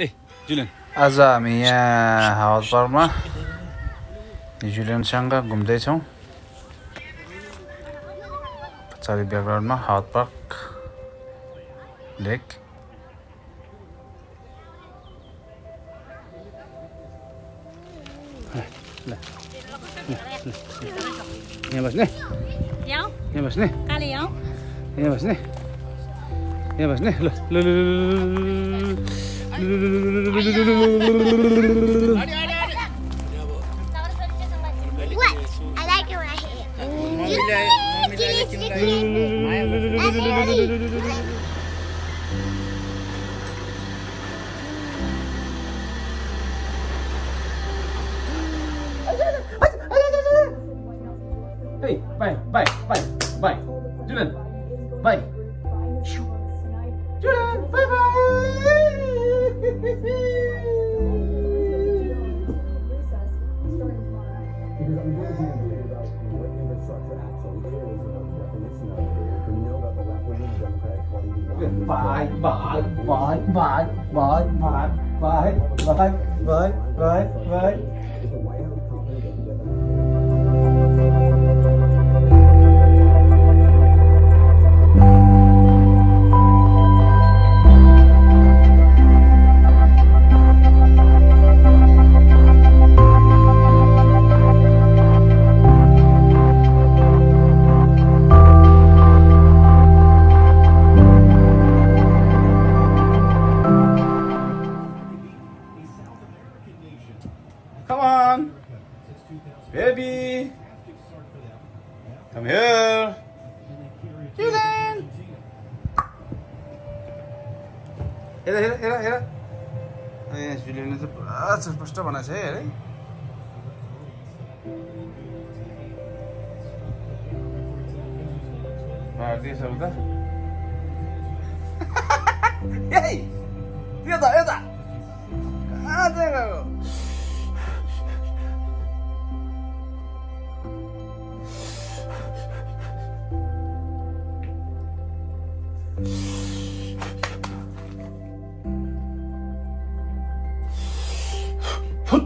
ए Julian आज हामी यहाँ हावत पार्कमा न्युजिल्यान्डसँग घुम्दैछौँ पछाडि ब्याकग्राउन्डमा हावत पार्क लेक यहाँ बस्ने यहाँ बस्ने यहाँ बस्ने यहाँ बस्ने ल ल ल What? I like it when I hit it. Hey, bye, bye, bye, bye. Julian, bye. Julian, bye bye. Because I'm going to debate about what infrastructure actually is and what the definition of it is. We know about the left wing of the Democratic Party. Bye, bye, bye, bye, bye, bye, bye, bye, bye, bye, bye. Come on, baby. Come here. Julian. हेर हेर हेर हेर ए जुलियनले चाहिँ पुरा स्पष्ट बनाएको छ है हेर भारतीय त्यो त यता 헛!